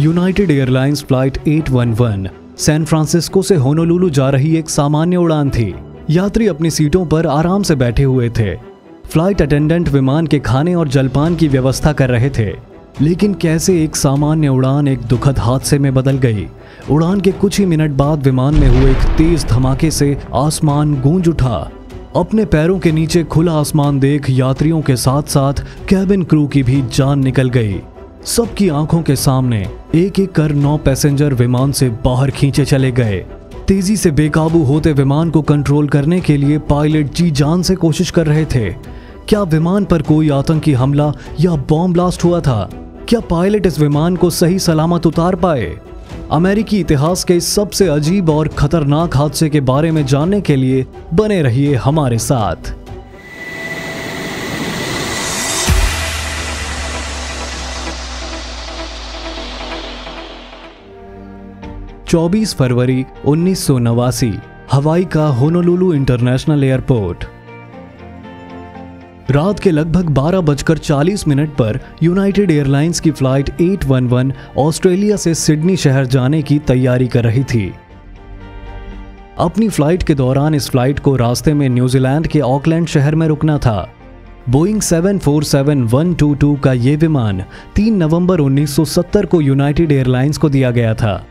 United Airlines flight 811 San Francisco से Honolulu जा रही एक सामान्य उड़ान थी। यात्री अपनी सीटों पर आराम से बैठे हुए थे। फ़्लाइट अटेंडेंट विमान के खाने और जलपान की व्यवस्था कर रहे थे। लेकिन कैसे एक सामान्य उड़ान एक दुखद हादसे में बदल गई? उड़ान के कुछ ही मिनट बाद विमान में हुए एक तेज धमाके से आसमान गूंज उठा। अपने पैरों के नीचे खुला आसमान देख यात्रियों के साथ साथ कैबिन क्रू की भी जान निकल गई। सबकी आँखों के सामने एक एक कर नौ पैसेंजर विमान से बाहर खींचे चले गए। तेज़ी से बेकाबू होते विमान को कंट्रोल करने के लिए पायलट जी जान से कोशिश कर रहे थे। क्या विमान पर कोई आतंकी हमला या बॉम्ब ब्लास्ट हुआ था? क्या पायलट इस विमान को सही सलामत उतार पाए? अमेरिकी इतिहास के सबसे अजीब और खतरनाक हादसे के बारे में जानने के लिए बने रहिए हमारे साथ। 24 फरवरी उन्नीस सौ नवासी, हवाई का होनोलुलु इंटरनेशनल एयरपोर्ट। रात के लगभग बारह बजकर चालीस मिनट पर यूनाइटेड एयरलाइंस की फ़्लाइट 811 ऑस्ट्रेलिया से सिडनी शहर जाने की तैयारी कर रही थी। अपनी फ़्लाइट के दौरान इस फ़्लाइट को रास्ते में न्यूजीलैंड के ऑकलैंड शहर में रुकना था। बोइंग 747-122 का ये विमान 3 नवंबर 1970 को यूनाइटेड एयरलाइंस को दिया गया था।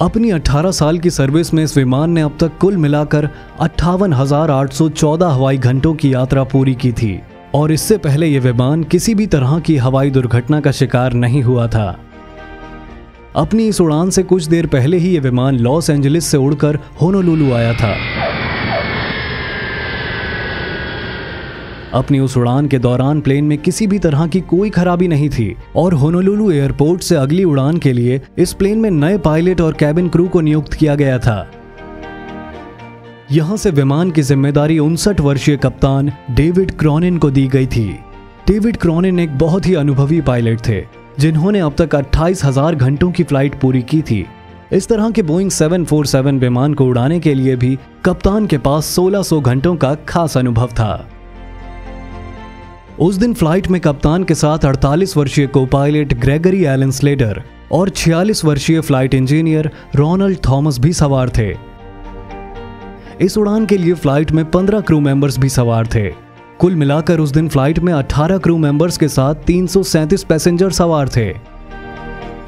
अपनी 18 साल की सर्विस में इस विमान ने अब तक कुल मिलाकर अट्ठावन हवाई घंटों की यात्रा पूरी की थी। और इससे पहले यह विमान किसी भी तरह की हवाई दुर्घटना का शिकार नहीं हुआ था। अपनी इस उड़ान से कुछ देर पहले ही यह विमान लॉस एंजलिस से उड़कर होनोलुलु आया था। अपनी उस उड़ान के दौरान प्लेन में किसी भी तरह की कोई खराबी नहीं थी और होनोलुलु एयरपोर्ट से अगली उड़ान के लिए इस प्लेन में नए पायलट और कैबिन क्रू को नियुक्त किया गया था। यहाँ से विमान की ज़िम्मेदारी उनसठ वर्षीय कप्तान डेविड क्रॉनिन को दी गई थी। डेविड क्रॉनिन एक बहुत ही अनुभवी पायलट थे, जिन्होंने अब तक अट्ठाईस हज़ार घंटों की फ़्लाइट पूरी की थी। इस तरह के बोइंग 747 विमान को उड़ाने के लिए भी कप्तान के पास 1600 घंटों का खास अनुभव था। उस दिन फ़्लाइट में कप्तान के साथ 48 वर्षीय को पायलट ग्रेगरी एलन स्लेडर और 46 वर्षीय फ़्लाइट इंजीनियर रोनाल्ड थॉमस भी सवार थे। इस उड़ान के लिए फ़्लाइट में 15 क्रू मेंबर्स भी सवार थे। कुल मिलाकर उस दिन फ़्लाइट में 18 क्रू मेंबर्स के साथ तीन पैसेंजर सवार थे।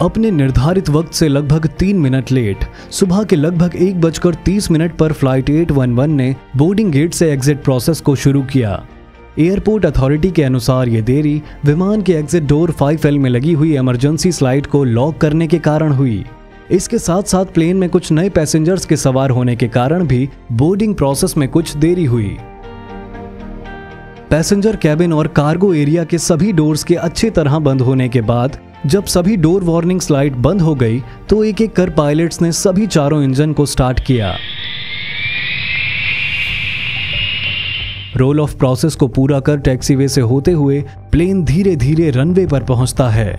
अपने निर्धारित वक्त से लगभग तीन मिनट लेट, सुबह के लगभग एक बजकर तीस मिनट पर फ़्लाइट 811 ने बोर्डिंग गेट से एग्जिट प्रोसेस को शुरू किया। एयरपोर्ट अथॉरिटी के अनुसार ये देरी विमान के एग्जिट डोर 5L में लगी हुई इमरजेंसी स्लाइड को लॉक करने के कारण हुई। इसके साथ साथ प्लेन में कुछ नए पैसेंजर्स के सवार होने के कारण भी बोर्डिंग प्रोसेस में कुछ देरी हुई। पैसेंजर कैबिन और कार्गो एरिया के सभी डोर्स के अच्छी तरह बंद होने के बाद, जब सभी डोर वार्निंग स्लाइड बंद हो गई तो एक एक कर पायलट्स ने सभी चारों इंजन को स्टार्ट किया। रोल ऑफ़ प्रोसेस को पूरा कर टैक्सीवे से होते हुए प्लेन धीरे धीरे रनवे पर पहुँचता है।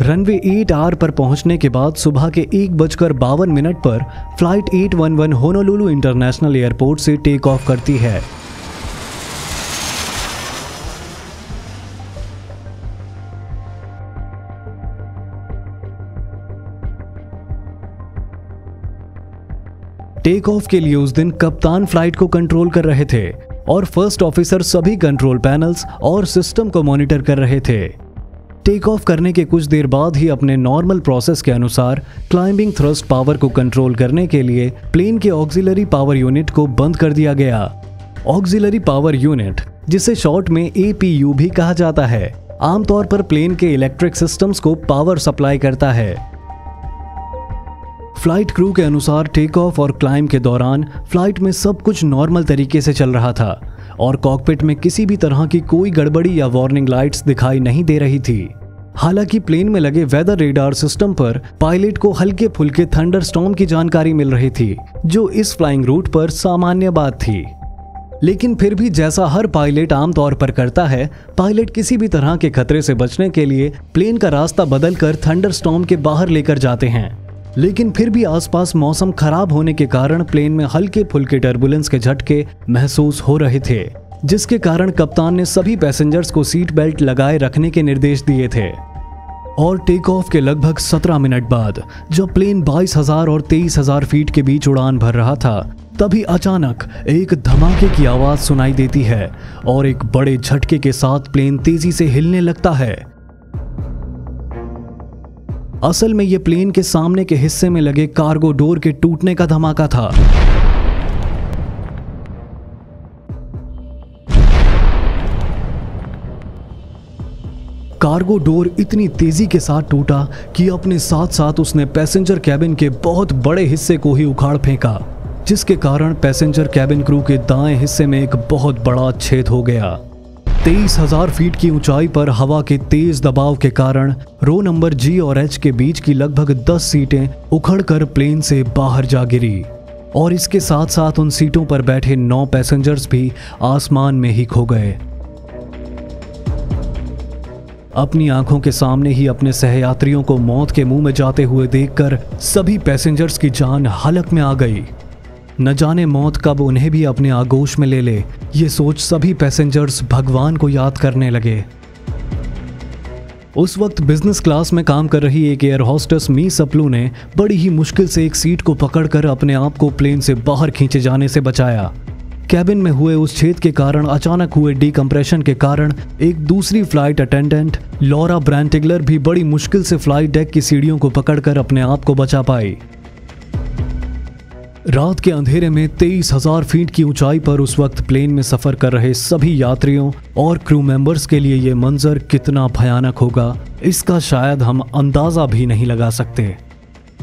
रनवे 8 आर पर पहुँचने के बाद सुबह के एक बजकर बावन मिनट पर फ़्लाइट 811 होनोलुलू इंटरनेशनल एयरपोर्ट से टेक ऑफ़ करती है। टेक ऑफ़ के लिए उस दिन कप्तान फ़्लाइट को कंट्रोल कर रहे थे और फ़र्स्ट ऑफिसर सभी कंट्रोल पैनल्स और सिस्टम को मॉनिटर कर रहे थे। टेक ऑफ़ करने के कुछ देर बाद ही अपने नॉर्मल प्रोसेस के अनुसार क्लाइंबिंग थ्रस्ट पावर को कंट्रोल करने के लिए प्लेन के ऑक्सिलरी पावर यूनिट को बंद कर दिया गया। ऑक्सिलरी पावर यूनिट जिसे शॉर्ट में एपीयू भी कहा जाता है, आमतौर पर प्लेन के इलेक्ट्रिक सिस्टम्स को पावर सप्लाई करता है। फ़्लाइट क्रू के अनुसार टेक ऑफ़ और क्लाइम के दौरान फ़्लाइट में सब कुछ नॉर्मल तरीके से चल रहा था और कॉकपिट में किसी भी तरह की कोई गड़बड़ी या वार्निंग लाइट्स दिखाई नहीं दे रही थी। हालाँकि प्लेन में लगे वेदर रेडार सिस्टम पर पायलट को हल्के फुल्के थंडर स्टॉम की जानकारी मिल रही थी, जो इस फ्लाइंग रूट पर सामान्य बात थी। लेकिन फिर भी जैसा हर पायलट आमतौर पर करता है पायलट किसी भी तरह के खतरे से बचने के लिए प्लेन का रास्ता बदलकर थंडर स्टॉम के बाहर लेकर जाते हैं। लेकिन फिर भी आसपास मौसम खराब होने के कारण प्लेन में हल्के फुल्के टर्बुलेंस के झटके महसूस हो रहे थे जिसके कारण कप्तान ने सभी पैसेंजर्स को सीट बेल्ट लगाए रखने के निर्देश दिए थे। और टेक ऑफ़ के लगभग 17 मिनट बाद जब प्लेन 22,000 और 23,000 फीट के बीच उड़ान भर रहा था तभी अचानक एक धमाके की आवाज़ सुनाई देती है और एक बड़े झटके के साथ प्लेन तेज़ी से हिलने लगता है। असल में यह प्लेन के सामने के हिस्से में लगे कार्गो डोर के टूटने का धमाका था। कार्गो डोर इतनी तेज़ी के साथ टूटा कि अपने साथ साथ उसने पैसेंजर कैबिन के बहुत बड़े हिस्से को ही उखाड़ फेंका, जिसके कारण पैसेंजर कैबिन क्रू के दाएँ हिस्से में एक बहुत बड़ा छेद हो गया। तेईस हज़ार फीट की ऊंचाई पर हवा के तेज दबाव के कारण रो नंबर जी और एच के बीच की लगभग 10 सीटें उखड़कर प्लेन से बाहर जा गिरी। और इसके साथ साथ उन सीटों पर बैठे नौ पैसेंजर्स भी आसमान में ही खो गए। अपनी आँखों के सामने ही अपने सहयात्रियों को मौत के मुँह में जाते हुए देखकर सभी पैसेंजर्स की जान हलक में आ गई। न जाने मौत कब उन्हें भी अपने आगोश में ले ले। ये सोच सभी पैसेंजर्स भगवान को याद करने लगे। उस वक्त बिज़नेस क्लास में काम कर रही एक एयर होस्टेस मी सप्लू ने बड़ी ही मुश्किल से एक सीट को पकड़कर अपने आप को प्लेन से बाहर खींचे जाने से बचाया। कैबिन में हुए उस छेद के कारण, अचानक हुए डीकम्प्रेशन के कारण, एक दूसरी फ़्लाइट अटेंडेंट लॉरा ब्रांटिगलर भी बड़ी मुश्किल से फ़्लाइट डेक की सीढ़ियों को पकड़कर अपने आप को बचा पाई। रात के अंधेरे में तेईस हज़ार फीट की ऊंचाई पर उस वक्त प्लेन में सफ़र कर रहे सभी यात्रियों और क्रू मेंबर्स के लिए यह मंजर कितना भयानक होगा, इसका शायद हम अंदाज़ा भी नहीं लगा सकते।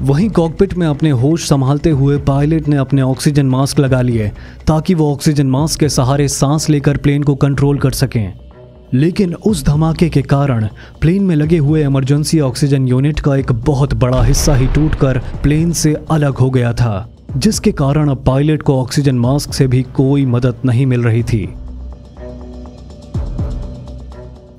वहीं कॉकपिट में अपने होश संभालते हुए पायलट ने अपने ऑक्सीजन मास्क लगा लिए, ताकि वो ऑक्सीजन मास्क के सहारे सांस लेकर प्लेन को कंट्रोल कर सकें। लेकिन उस धमाके के कारण प्लेन में लगे हुए इमरजेंसी ऑक्सीजन यूनिट का एक बहुत बड़ा हिस्सा ही टूटकर प्लेन से अलग हो गया था। जिसके कारण अब पायलट को ऑक्सीजन मास्क से भी कोई मदद नहीं मिल रही थी।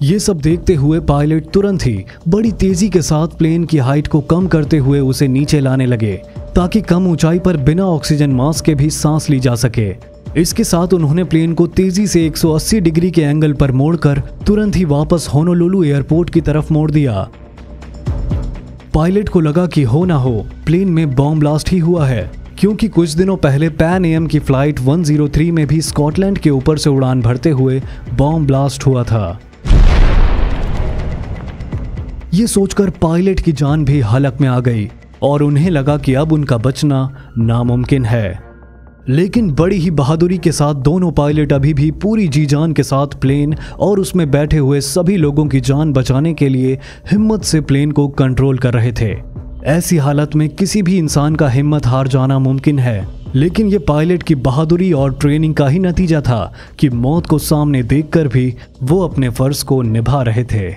ये सब देखते हुए पायलट तुरंत ही बड़ी तेज़ी के साथ प्लेन की हाइट को कम करते हुए उसे नीचे लाने लगे, ताकि कम ऊंचाई पर बिना ऑक्सीजन मास्क के भी सांस ली जा सके। इसके साथ उन्होंने प्लेन को तेज़ी से 180 डिग्री के एंगल पर मोड़कर तुरंत ही वापस होनोलुलु एयरपोर्ट की तरफ़ मोड़ दिया। पायलट को लगा कि हो ना हो, प्लेन में बॉम्ब ब्लास्ट ही हुआ है। क्योंकि कुछ दिनों पहले पैन एम की फ़्लाइट 103 में भी स्कॉटलैंड के ऊपर से उड़ान भरते हुए बॉम्ब ब्लास्ट हुआ था। ये सोचकर पायलट की जान भी हलक में आ गई और उन्हें लगा कि अब उनका बचना नामुमकिन है। लेकिन बड़ी ही बहादुरी के साथ दोनों पायलट अभी भी पूरी जी जान के साथ प्लेन और उसमें बैठे हुए सभी लोगों की जान बचाने के लिए हिम्मत से प्लेन को कंट्रोल कर रहे थे। ऐसी हालत में किसी भी इंसान का हिम्मत हार जाना मुमकिन है। लेकिन ये पायलट की बहादुरी और ट्रेनिंग का ही नतीजा था कि मौत को सामने देखकर भी वो अपने फ़र्ज़ को निभा रहे थे।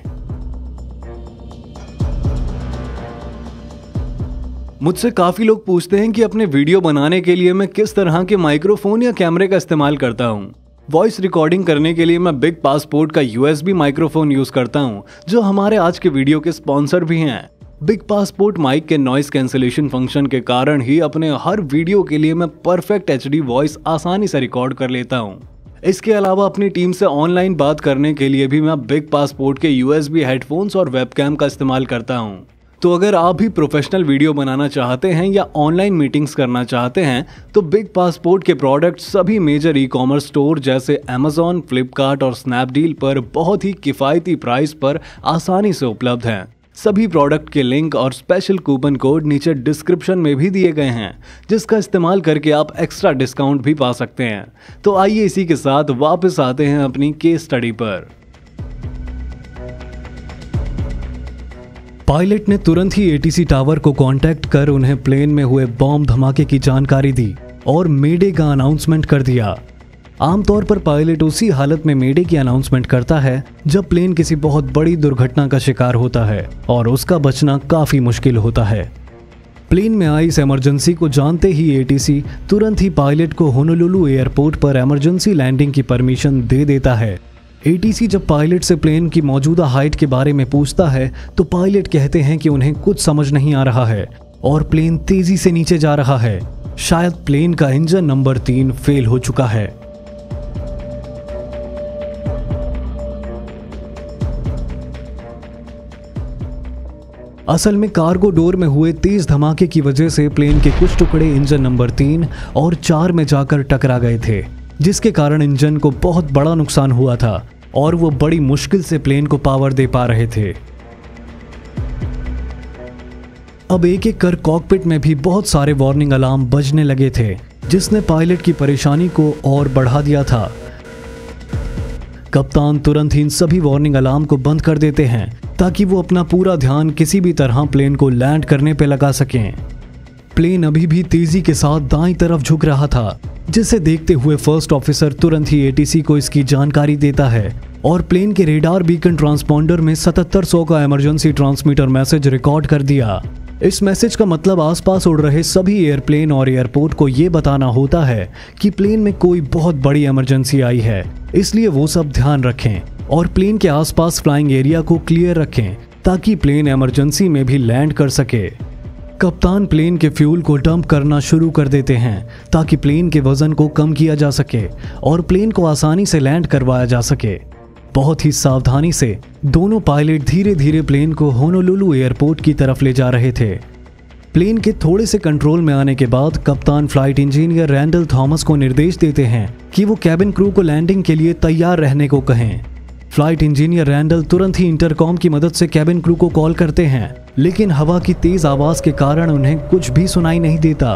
मुझसे काफ़ी लोग पूछते हैं कि अपने वीडियो बनाने के लिए मैं किस तरह के माइक्रोफोन या कैमरे का इस्तेमाल करता हूँ। वॉइस रिकॉर्डिंग करने के लिए मैं बिग पासपोर्ट का यूएसबी माइक्रोफोन यूज़ करता हूँ, जो हमारे आज के वीडियो के स्पॉन्सर भी हैं। बिग पासपोर्ट माइक के नॉइस कैंसिलेशन फ़ंक्शन के कारण ही अपने हर वीडियो के लिए मैं परफेक्ट एचडी वॉइस आसानी से रिकॉर्ड कर लेता हूँ। इसके अलावा अपनी टीम से ऑनलाइन बात करने के लिए भी मैं बिग पासपोर्ट के यूएसबी हेडफोन्स और वेबकैम का इस्तेमाल करता हूँ। तो अगर आप भी प्रोफेशनल वीडियो बनाना चाहते हैं या ऑनलाइन मीटिंग्स करना चाहते हैं तो बिग पासपोर्ट के प्रोडक्ट सभी मेजर ई कॉमर्स स्टोर जैसे अमेजोन फ्लिपकार्ट और स्नैपडील पर बहुत ही किफ़ायती प्राइस पर आसानी से उपलब्ध हैं। सभी प्रोडक्ट के लिंक और स्पेशल कूपन कोड नीचे डिस्क्रिप्शन में भी दिए गए हैं, जिसका इस्तेमाल करके आप एक्स्ट्रा डिस्काउंट भी पा सकते हैं। तो आइए इसी के साथ वापस आते हैं अपनी केस स्टडी पर। पायलट ने तुरंत ही एटीसी टावर को कांटेक्ट कर उन्हें प्लेन में हुए बॉम्ब धमाके की जानकारी दी और मेडे का अनाउंसमेंट कर दिया। आमतौर पर पायलट उसी हालत में मेडे की अनाउंसमेंट करता है, जब प्लेन किसी बहुत बड़ी दुर्घटना का शिकार होता है, और उसका बचना काफ़ी मुश्किल होता है। प्लेन में आई इस इमरजेंसी को जानते ही एटीसी तुरंत ही पायलट को होनोलुलु एयरपोर्ट पर इमरजेंसी लैंडिंग की परमिशन दे देता है। एटीसी जब पायलट से प्लेन की मौजूदा हाइट के बारे में पूछता है तो पायलट कहते हैं कि उन्हें कुछ समझ नहीं आ रहा है, और प्लेन तेज़ी से नीचे जा रहा है। शायद प्लेन का इंजन नंबर तीन फेल हो चुका है। असल में कार्गो डोर में हुए तेज धमाके की वजह से प्लेन के कुछ टुकड़े इंजन नंबर तीन और चार में जाकर टकरा गए थे, जिसके कारण इंजन को बहुत बड़ा नुकसान हुआ था और वो बड़ी मुश्किल से प्लेन को पावर दे पा रहे थे। अब एक एक कर कॉकपिट में भी बहुत सारे वार्निंग अलार्म बजने लगे थे, जिसने पायलट की परेशानी को और बढ़ा दिया था। कप्तान तुरंत ही इन सभी वार्निंग अलार्म को बंद कर देते हैं ताकि वो अपना पूरा ध्यान किसी भी तरह प्लेन को लैंड करने पर लगा सकें। प्लेन अभी भी तेज़ी के साथ दाई तरफ़ झुक रहा था, जिसे देखते हुए फ़र्स्ट ऑफिसर तुरंत ही एटीसी को इसकी जानकारी देता है और प्लेन के रेडार बीकन ट्रांसपॉन्डर में 7700 का इमरजेंसी ट्रांसमीटर मैसेज रिकॉर्ड कर दिया। इस मैसेज का मतलब आसपास उड़ रहे सभी एयरप्लेन और एयरपोर्ट को ये बताना होता है कि प्लेन में कोई बहुत बड़ी इमरजेंसी आई है, इसलिए वो सब ध्यान रखें। और प्लेन के आसपास फ्लाइंग एरिया को क्लियर रखें, ताकि प्लेन इमरजेंसी में भी लैंड कर सके। कप्तान प्लेन के फ्यूल को डंप करना शुरू कर देते हैं, ताकि प्लेन के वज़न को कम किया जा सके और प्लेन को आसानी से लैंड करवाया जा सके। बहुत ही सावधानी से दोनों पायलट धीरे धीरे प्लेन को होनोलुलु एयरपोर्ट की तरफ़ ले जा रहे थे। प्लेन के थोड़े से कंट्रोल में आने के बाद कप्तान फ़्लाइट इंजीनियर रैंडल थॉमस को निर्देश देते हैं कि वो कैबिन क्रू को लैंडिंग के लिए तैयार रहने को कहें। फ़्लाइट इंजीनियर रैंडल तुरंत ही इंटरकॉम की मदद से कैबिन क्रू को कॉल करते हैं, लेकिन हवा की तेज आवाज़ के कारण उन्हें कुछ भी सुनाई नहीं देता।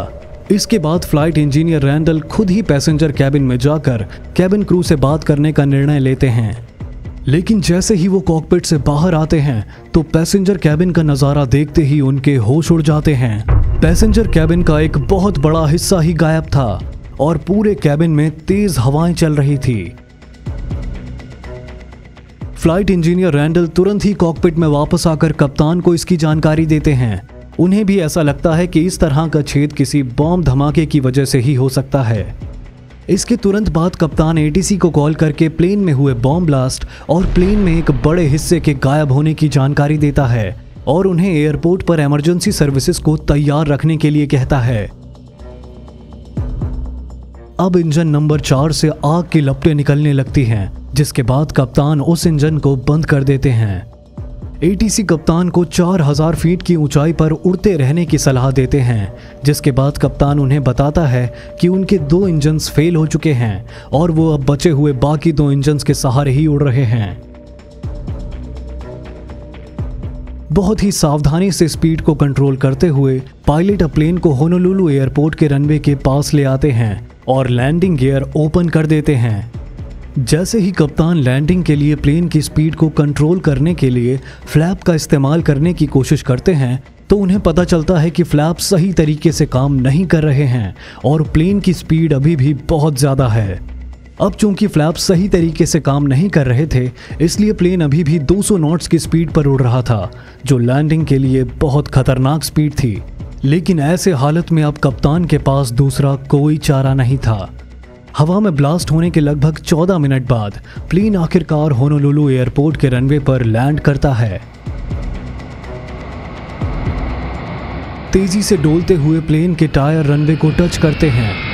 इसके बाद फ़्लाइट इंजीनियर रैंडल खुद ही पैसेंजर कैबिन में जाकर कैबिन क्रू से बात करने का निर्णय लेते हैं। लेकिन जैसे ही वो कॉकपिट से बाहर आते हैं तो पैसेंजर कैबिन का नज़ारा देखते ही उनके होश उड़ जाते हैं। पैसेंजर कैबिन का एक बहुत बड़ा हिस्सा ही गायब था, और पूरे कैबिन में तेज हवाएँ चल रही थी। फ़्लाइट इंजीनियर रैंडल तुरंत ही कॉकपिट में वापस आकर कप्तान को इसकी जानकारी देते हैं। उन्हें भी ऐसा लगता है कि इस तरह का छेद किसी बॉम्ब धमाके की वजह से ही हो सकता है। इसके तुरंत बाद कप्तान एटीसी को कॉल करके प्लेन में हुए बॉम्ब ब्लास्ट और प्लेन में एक बड़े हिस्से के गायब होने की जानकारी देता है और उन्हें एयरपोर्ट पर इमरजेंसी सर्विसेज़ को तैयार रखने के लिए कहता है। अब इंजन नंबर चार से आग की लपटें निकलने लगती हैं। जिसके बाद कप्तान उस इंजन को बंद कर देते हैं। एटीसी कप्तान को 4000 फीट की ऊंचाई पर उड़ते रहने की सलाह देते हैं, जिसके बाद कप्तान उन्हें बताता है कि उनके दो इंजन्स फेल हो चुके हैं और वो अब बचे हुए बाकी दो इंजन्स के सहारे ही उड़ रहे हैं। बहुत ही सावधानी से स्पीड को कंट्रोल करते हुए पायलट प्लेन को होनोलुलु एयरपोर्ट के रनवे के पास ले आते हैं और लैंडिंग गियर ओपन कर देते हैं। जैसे ही कप्तान लैंडिंग के लिए प्लेन की स्पीड को कंट्रोल करने के लिए फ्लैप का इस्तेमाल करने की कोशिश करते हैं तो उन्हें पता चलता है कि फ्लैप सही तरीके से काम नहीं कर रहे हैं और प्लेन की स्पीड अभी भी बहुत ज़्यादा है। अब चूँकि फ्लैप सही तरीके से काम नहीं कर रहे थे, इसलिए प्लेन अभी भी 200 नॉट्स की स्पीड पर उड़ रहा था, जो लैंडिंग के लिए बहुत खतरनाक स्पीड थी। लेकिन ऐसे हालत में अब कप्तान के पास दूसरा कोई चारा नहीं था। हवा में ब्लास्ट होने के लगभग 14 मिनट बाद प्लेन आखिरकार होनोलुलु एयरपोर्ट के रनवे पर लैंड करता है। तेज़ी से डोलते हुए प्लेन के टायर रनवे को टच करते हैं।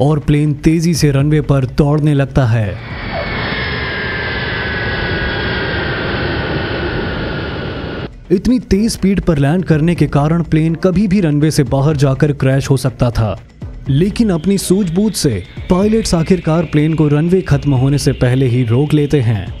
और प्लेन तेज़ी से रनवे पर दौड़ने लगता है। इतनी तेज स्पीड पर लैंड करने के कारण प्लेन कभी भी रनवे से बाहर जाकर क्रैश हो सकता था। लेकिन अपनी सूझबूझ से पायलट्स आखिरकार प्लेन को रनवे खत्म होने से पहले ही रोक लेते हैं।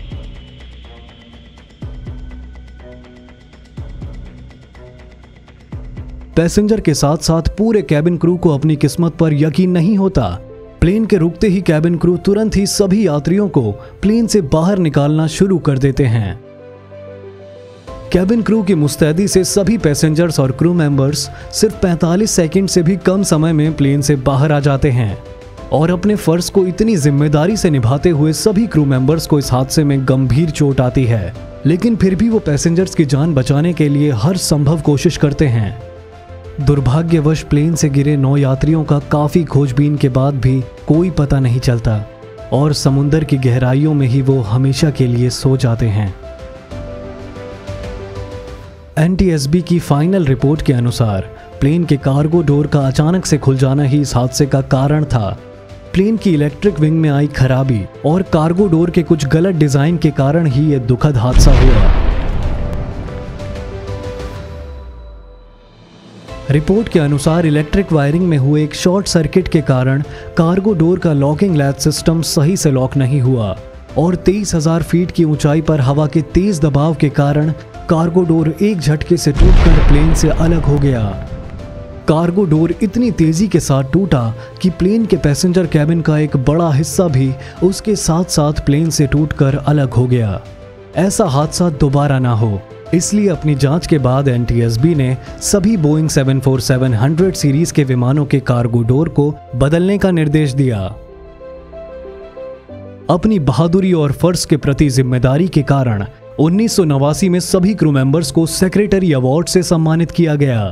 पैसेंजर के साथ साथ पूरे कैबिन क्रू को अपनी किस्मत पर यकीन नहीं होता। प्लेन के रुकते ही कैबिन क्रू तुरंत ही सभी यात्रियों को प्लेन से बाहर निकालना शुरू कर देते हैं। कैबिन क्रू की मुस्तैदी से सभी पैसेंजर्स और क्रू मेंबर्स सिर्फ़ 45 सेकंड से भी कम समय में प्लेन से बाहर आ जाते हैं और अपने फ़र्ज़ को इतनी ज़िम्मेदारी से निभाते हुए सभी क्रू मेंबर्स को इस हादसे में गंभीर चोट आती है। लेकिन फिर भी वो पैसेंजर्स की जान बचाने के लिए हर संभव कोशिश करते हैं। दुर्भाग्यवश प्लेन से गिरे नौ यात्रियों का काफ़ी खोजबीन के बाद भी कोई पता नहीं चलता और समुंदर की गहराइयों में ही वो हमेशा के लिए सो जाते हैं। एनटीएसबी की फाइनल रिपोर्ट के अनुसार प्लेन के कार्गो डोर का अचानक से खुल जाना ही इस हादसे का कारण था। प्लेन की इलेक्ट्रिक विंग में आई खराबी और कार्गो डोर के कुछ गलत डिज़ाइन के कारण ही यह दुखद हादसा हुआ। रिपोर्ट के अनुसार इलेक्ट्रिक वायरिंग में हुए एक शॉर्ट सर्किट के कारण कार्गो डोर का लॉकिंग लैच सिस्टम सही से लॉक नहीं हुआ और 23,000 फीट की ऊंचाई पर हवा के तेज दबाव के कारण कार्गो डोर एक झटके से टूटकर प्लेन से अलग हो गया। कार्गो डोर इतनी तेज़ी के साथ टूटा कि प्लेन के पैसेंजर कैबिन का एक बड़ा हिस्सा भी उसके साथ साथ प्लेन से टूटकर अलग हो गया। ऐसा हादसा दोबारा ना हो। इसलिए अपनी जाँच के बाद एनटीएसबी ने सभी बोइंग 747-100 सीरीज़ के विमानों के कार्गो डोर को बदलने का निर्देश दिया। अपनी बहादुरी और फ़र्ज़ के प्रति ज़िम्मेदारी के कारण उन्नीस सौ नवासी में सभी क्रू मेंबर्स को सेक्रेटरी अवार्ड से सम्मानित किया गया।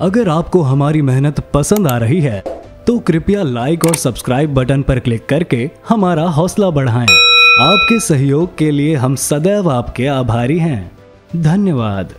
अगर आपको हमारी मेहनत पसंद आ रही है तो कृपया लाइक और सब्सक्राइब बटन पर क्लिक करके हमारा हौसला बढ़ाएँ। आपके सहयोग के लिए हम सदैव आपके आभारी हैं। धन्यवाद।